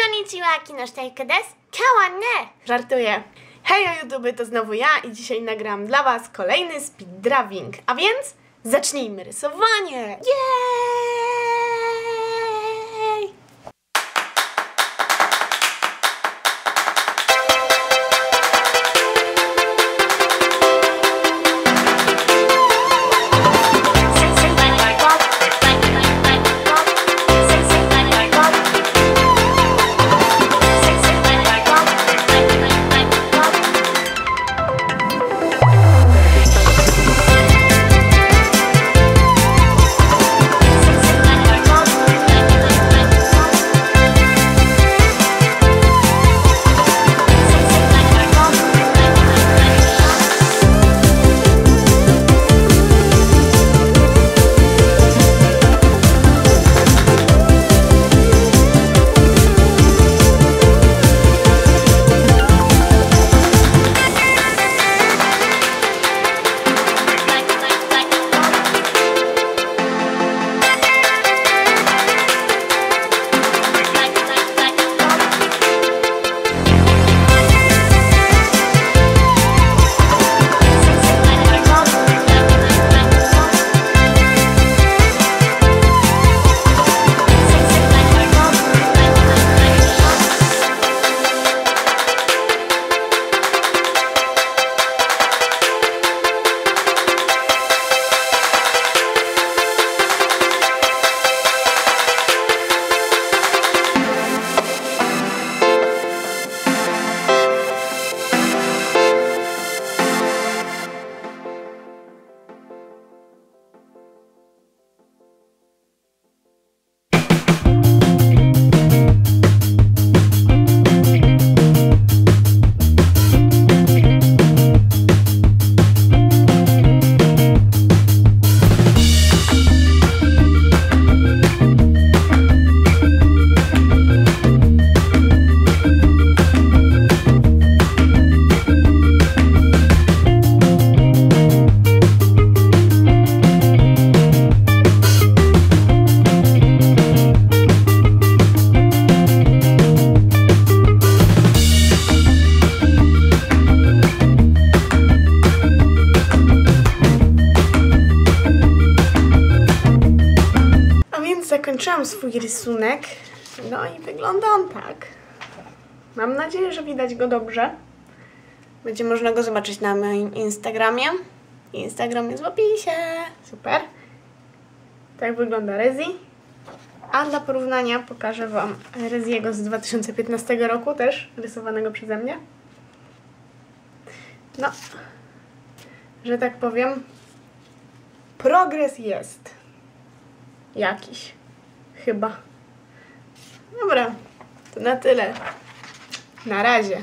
Konnichiwa, kinoshitaiku desu. Kawane! Żartuję. Hej YouTube, to znowu ja i dzisiaj nagram dla Was kolejny speed drawing. A więc zacznijmy rysowanie! Jej! Zakończyłam swój rysunek. No i wygląda on tak. Mam nadzieję, że widać go dobrze. Będzie można go zobaczyć na moim Instagramie. Instagram jest w opisie. Super. Tak wygląda Rezi. A dla porównania pokażę Wam Reziego z 2015 roku też, rysowanego przeze mnie. No, że tak powiem, progres jest. Jakiś. Chyba. Dobra, to na tyle. Na razie.